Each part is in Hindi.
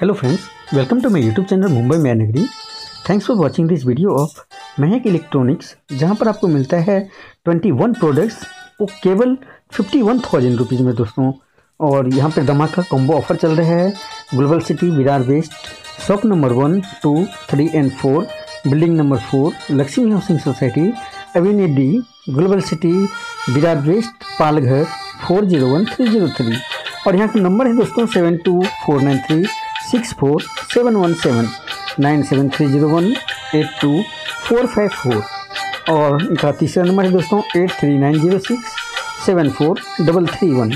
Hello friends welcome to my YouTube channel Mumbai मैं नगरी thanks for watching this video of Mahak electronics जहाँ पर आपको मिलता है 21 प्रोडक्ट्स वो केवल फिफ्टी वन थाउज़ेंड रुपीज़ में दोस्तों। और यहाँ पर धमाका कॉम्बो ऑफ़र चल रहा है। Global city Virar west shop number one two three and four building number four Lakshmi housing society avenue D global city Virar west Palghar four zero one three zero three और यहाँ का नंबर है दोस्तों seven two four nine three six four seven one seven nine seven three zero one eight two four five four और इनका तीसरा नंबर है दोस्तों eight three nine zero six seven four double three one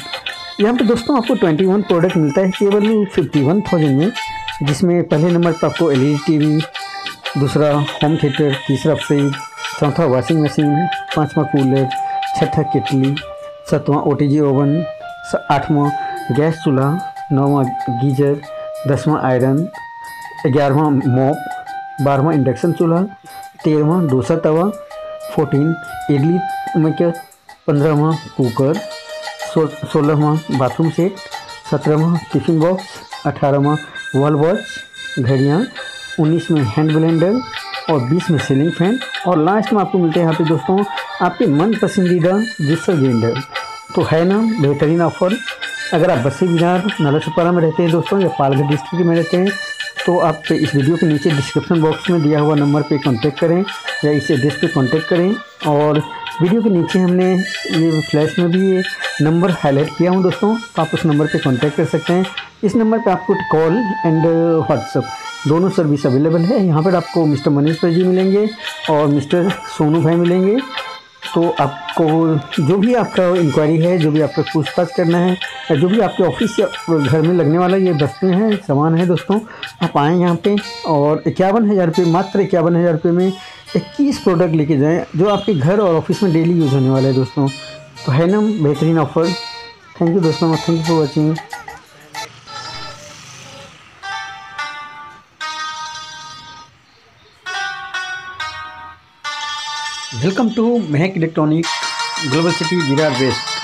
यहाँ पर दोस्तों आपको ट्वेंटी वन प्रोडक्ट मिलता है, केवल फिफ्टी वन थाउज़ेंड में, जिसमें पहले नंबर पर आपको एल ई टी दूसरा होम थिएटर तीसरा फ्रिज चौथा वॉशिंग मशीन पाँचवा कूलर छठा किटली, सतवां ओ टी जी ओवन आठवां गैस चूल्हा, नौवां गीजर दसवां आयरन ग्यारहवा मॉप बारहवा इंडक्शन चूल्हा, तेरहवा डोसा तवा फोर्टीन इडली मेकर पंद्रहवा कुकर सो सोलहवा बाथरूम सेट सत्रहवा टिफ़िन बॉक्स अठारहवा वॉल वॉच घड़ियाँ उन्नीस में हैंड ब्लेंडर और बीस में सीलिंग फ़ैन और लास्ट में आपको मिलते हैं यहाँ पे दोस्तों आपके मन पसंदीदा जूसर ग्राइंडर तो है ना बेहतरीन ऑफ़र अगर आप बस्सी बिहार नाला में रहते हैं दोस्तों, या पालघर डिस्ट्रिक्ट में रहते हैं तो आप इस वीडियो के नीचे डिस्क्रिप्शन बॉक्स में दिया हुआ नंबर पे कांटेक्ट करें, या इस एड्रेस पे कांटेक्ट करें। और वीडियो के नीचे हमने ये फ्लैश में भी ये नंबर हाईलाइट किया हूँ दोस्तों तो आप उस नंबर पे कांटेक्ट कर सकते हैं। इस नंबर पे आपको कॉल एंड व्हाट्सअप दोनों सर्विस अवेलेबल है। यहाँ पर आपको मिस्टर मनीष जी मिलेंगे और मिस्टर सोनू भाई मिलेंगे। तो आपको जो भी आपका इंक्वायरी है, जो भी आपका पूछताछ करना है जो भी आपके ऑफ़िस या घर में लगने वाला ये वस्तुएँ हैं, सामान है दोस्तों, आप आएँ यहाँ पे और इक्यावन हज़ार रुपये, मात्र इक्यावन हज़ार रुपये में इक्कीस प्रोडक्ट लेके जाएँ, जो आपके घर और ऑफ़िस में डेली यूज़ होने वाला है दोस्तों। तो है ना बेहतरीन ऑफ़र थैंक यू दोस्तों thank you for watching welcome to Mahak electronic global city Virar west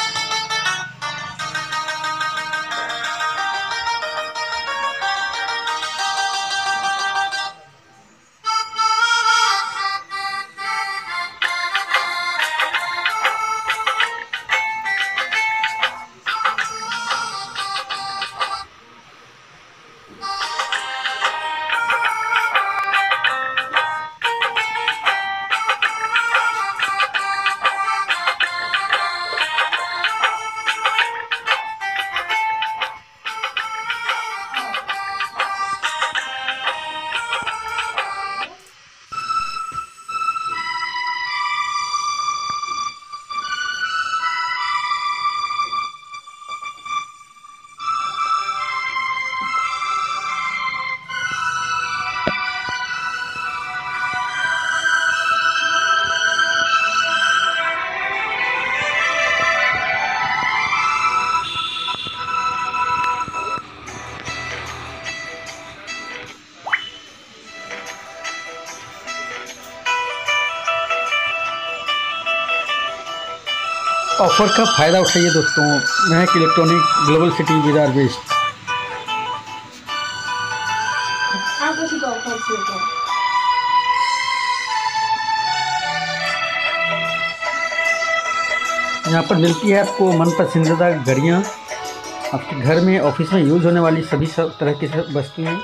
offer का फ़ायदा उठाइए दोस्तों। Mahak electronic global city Virar west यहाँ पर मिलती है आपको मन पसंदीदा घड़ियाँ। आपके घर में ऑफ़िस में यूज़ होने वाली सभी सब तरह की वस्तुएँ।